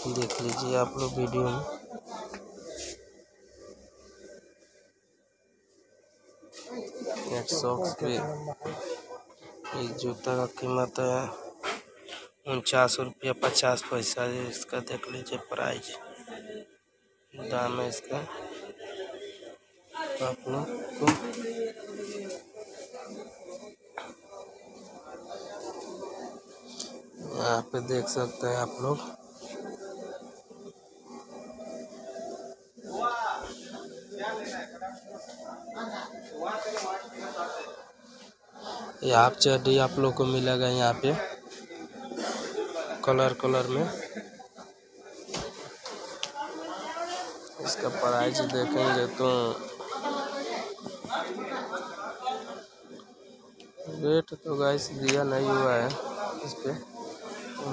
देख लीजिए आप लोग वीडियो में। एक सॉक्स पे इस जूता का कीमत है उनचास रुपया पचास पैसा इसका देख लीजिए प्राइस दाम है इसका। आप लोग को यहाँ पे देख सकते हैं आप लोग। ये हाफ़ चड्डी आप लोग को मिलेगा यहाँ पे। कलर कलर में। इसका प्राइस देखेंगे तो रेट तो गैस दिया नहीं हुआ है। इस पर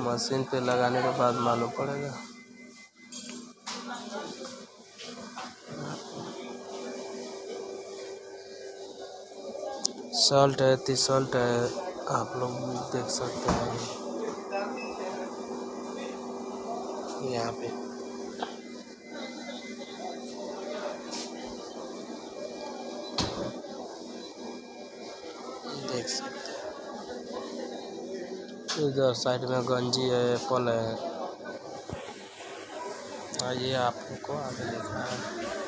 मशीन पे लगाने के बाद मालूम पड़ेगा। शर्ट है टी शर्ट है, आप लोग देख सकते हैं। यहाँ पे। देख सकते हैं। इधर साइड में गंजी है एप्पल है। आइए आपको आगे देखना है।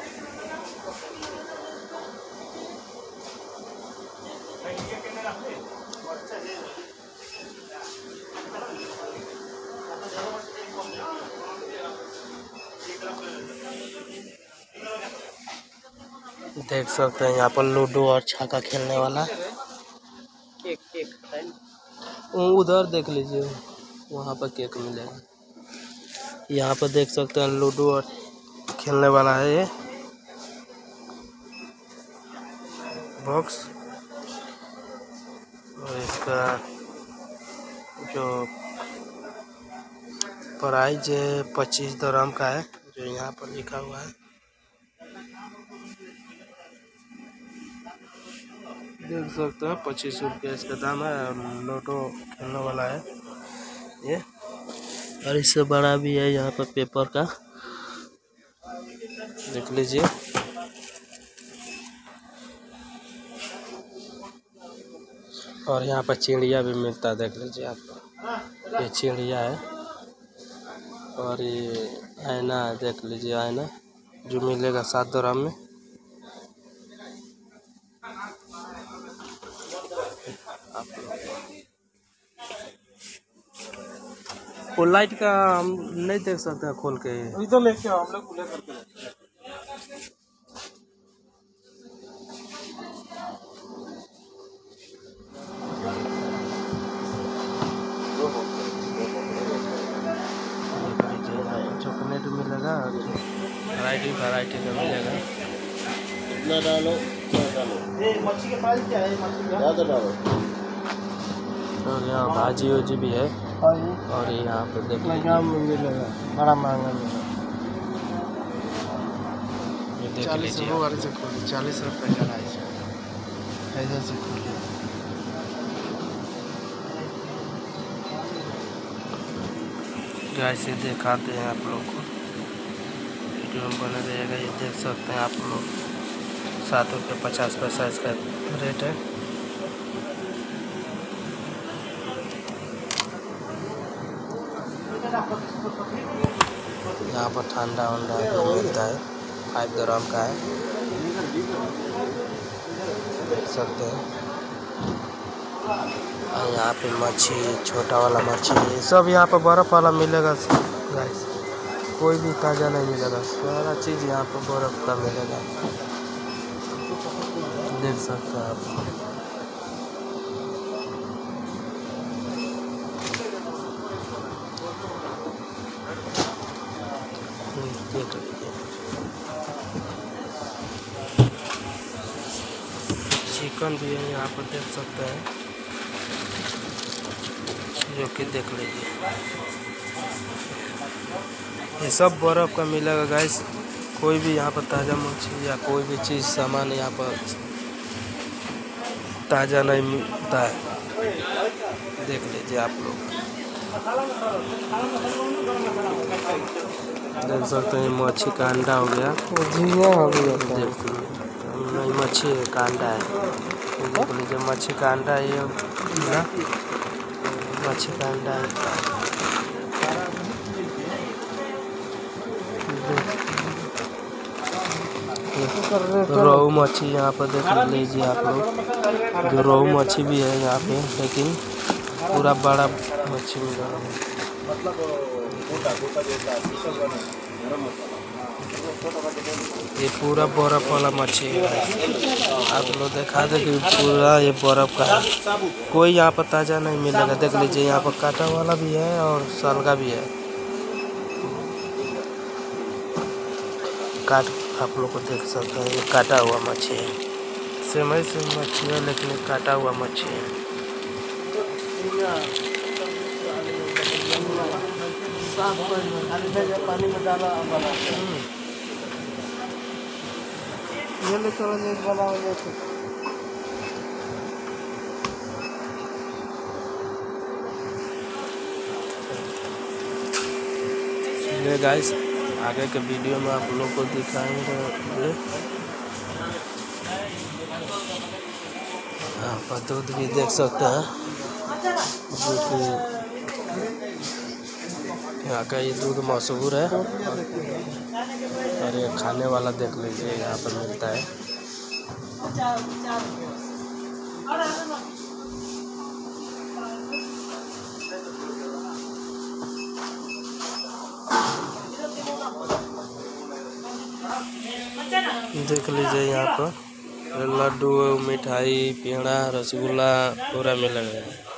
देख सकते हैं यहाँ पर लूडो और छाका खेलने वाला। केक केक उधर देख लीजिए वहाँ पर केक मिलेगा। यहाँ पर देख सकते हैं लूडो और खेलने वाला है ये। बॉक्स। और इसका जो प्राइज है पच्चीस दरम का है जो यहाँ पर लिखा हुआ है। देख सकते हैं, पच्चीस रुपया इसका दाम है, और लोटो खेलने वाला है। ये, और इससे बड़ा भी है यहाँ पर पेपर का। देख लीजिए। और यहाँ पर चिड़िया भी मिलता है, देख लीजिए आप। ये चिड़िया है। और ये आईना है, देख लीजिए आईना जो मिलेगा सात दराम में। वो लाइट का हम नहीं देख सकते हैं खोल के। इधर लेके आओ हम लोग खुले करके रखते हैं। चॉकलेट मिलेगा वैरायटी वैरायटी का मिलेगा कितना डालो? क्या डालो? ये मच्छी के प्राइस क्या है मच्छी का? ज़्यादा डालो? और यहाँ भाजी वजी भी है। ये और ये यहाँ पे देख में मिलेगा बड़ा महँगा मिलेगा चालीस रुपये वाले से खोली चालीस रुपये का राइस ऐसे से खोली ऐसे दिखाते हैं आप लोग को। वीडियो में बने रहेगा ये देख सकते हैं आप लोग। सात रुपये पचास पैसा इसका रेट है। यहाँ पर ठंडा वंडा मिलता है। फाइव ग्राम का है। देख सकते हैं। और यहाँ पे मच्छी, छोटा वाला मच्छी सब यहाँ पर बर्फ़ वाला मिलेगा गाइस कोई भी ताज़ा नहीं मिलेगा। सारा चीज़ यहाँ पर बर्फ़ का मिलेगा। देख सकते हैं आप। चिकन भी है यहाँ पर देख सकते हैं। जो कि देख लीजिए। ये सब बर्फ़ का मिलेगा गाइस कोई भी यहाँ पर ताज़ा मछली या कोई भी चीज़ सामान यहाँ पर ताज़ा नहीं मिलता है। देख लीजिए आप लोग। देख सकते हैं मच्छी का अंडा हो गया। झींगा हो गया। देख नहीं, मच्छी है है। मच्छी का अंडा मच्छी का अंडा है रोहू मच्छी यहाँ पर देख, लीजिए आप लोग। जो रोहू मच्छी भी है यहाँ पे, लेकिन पूरा बड़ा मच्छी मिल। रहा है ये पूरा बर्फ़ वाला मच्छी है आप लोग दिखा दे कि पूरा ये बर्फ़ का है। कोई यहाँ पर ताज़ा नहीं मिलेगा। देख लीजिए, यहाँ पर काटा वाला भी है और सलगा भी है। काट, आप लोग को देख सकते हैं, ये काटा हुआ मच्छी है। सेम ही सेम मच्छी है, लेकिन काटा हुआ मच्छी है। पानी में डाला ये ले चलो ये ये ये गाइस आगे के वीडियो में आप लोग को दिखाएँगे। यहाँ दूध भी देख सकते हैं जो कि यहाँ का ये दूध मशहूर है। और ये खाने वाला देख लीजिए, यहाँ पर मिलता है। देख लीजिए यहाँ पर। लड्डू, मिठाई, पेड़ा, रसगुल्ला पूरा मिलेगा।